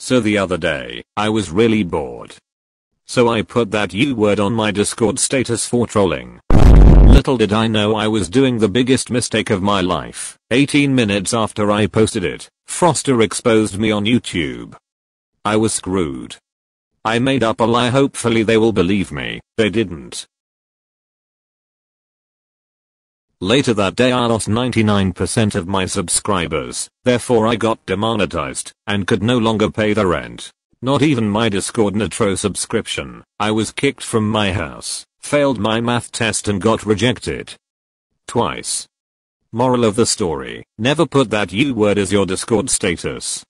So the other day, I was really bored. So I put that U word on my Discord status for trolling. Little did I know I was doing the biggest mistake of my life. 18 minutes after I posted it, Froster exposed me on YouTube. I was screwed. I made up a lie hopefully they will believe me, they didn't. Later that day I lost 99% of my subscribers, therefore I got demonetized, and could no longer pay the rent. Not even my Discord Nitro subscription. I was kicked from my house, failed my math test and got rejected. Twice. Moral of the story, never put that U word as your Discord status.